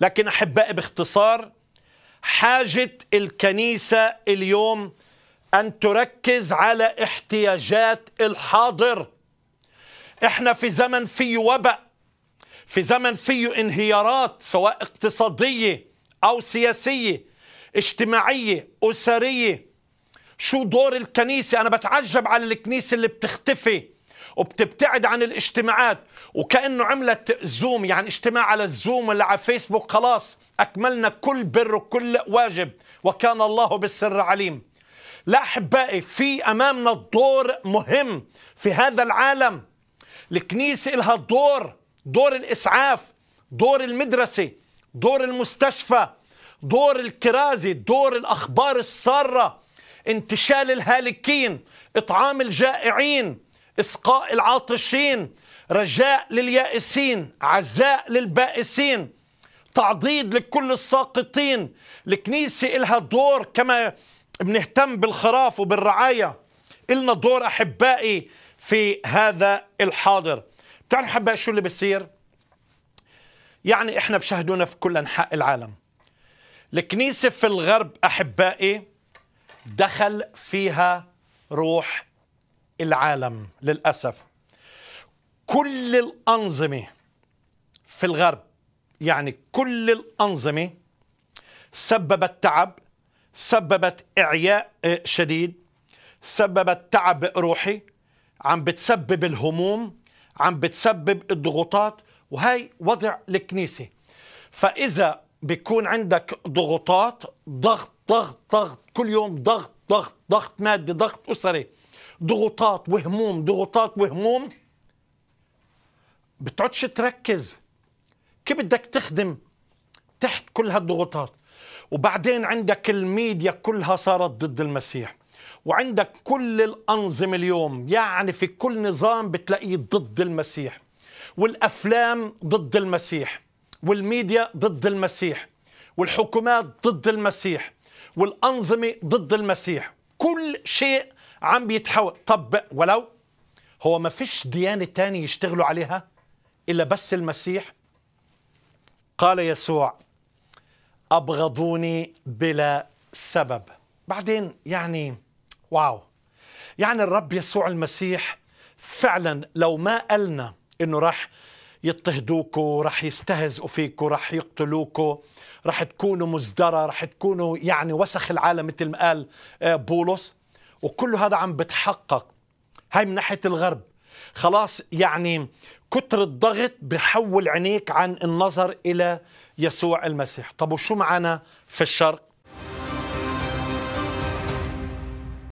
لكن أحبائي باختصار حاجة الكنيسة اليوم أن تركز على احتياجات الحاضر. إحنا في زمن فيه وباء في زمن فيه انهيارات سواء اقتصادية أو سياسية اجتماعية أسرية. شو دور الكنيسة؟ أنا بتعجب على الكنيسة اللي بتختفي. وبتبتعد عن الاجتماعات. وكأنه عملت زوم يعني اجتماع على الزوم ولا على فيسبوك خلاص أكملنا كل بر وكل واجب. وكان الله بالسر عليم لا أحبائي في أمامنا دور مهم في هذا العالم. الكنيسة لها دور دور الإسعاف دور المدرسة دور المستشفى دور الكرازه دور الأخبار السارة انتشال الهالكين إطعام الجائعين. إسقاء العاطشين رجاء لليائسين عزاء للبائسين تعضيد لكل الساقطين. الكنيسة إلها دور كما بنهتم بالخراف وبالرعاية. إلنا دور أحبائي في هذا الحاضر. بتعرف أحبائي شو اللي بصير؟ يعني إحنا بشاهدونا في كل أنحاء العالم. الكنيسة في الغرب أحبائي دخل فيها روح العالم للأسف. كل الأنظمة في الغرب يعني كل الأنظمة سببت تعب سببت إعياء شديد سببت تعب روحي عم بتسبب الهموم عم بتسبب الضغوطات وهي وضع الكنيسة. فإذا بيكون عندك ضغوطات ضغط ضغط ضغط كل يوم ضغط ضغط ضغط مادي ضغط أسري ضغوطات وهموم ضغوطات وهموم. بتقعدش تركز. كيف بدك تخدم تحت كل هالضغوطات؟ وبعدين عندك الميديا كلها صارت ضد المسيح. وعندك كل الأنظمة اليوم يعني في كل نظام بتلاقيه ضد المسيح. والأفلام ضد المسيح. والميديا ضد المسيح. والحكومات ضد المسيح. والأنظمة ضد المسيح. كل شيء عم بيتحول. طب ولو هو ما فيش ديانة تانية يشتغلوا عليها إلا بس المسيح؟ قال يسوع أبغضوني بلا سبب. بعدين يعني واو. يعني الرب يسوع المسيح فعلا لو ما قالنا إنه راح يضطهدوكوا راح يستهزئوا فيكوا راح يقتلوكوا راح تكونوا مزدرى راح تكونوا يعني وسخ العالم مثل ما قال بولس وكل هذا عم بتحقق. هاي من ناحية الغرب. خلاص يعني كتر الضغط بحول عينيك عن النظر إلى يسوع المسيح. طب وشو معنا في الشرق؟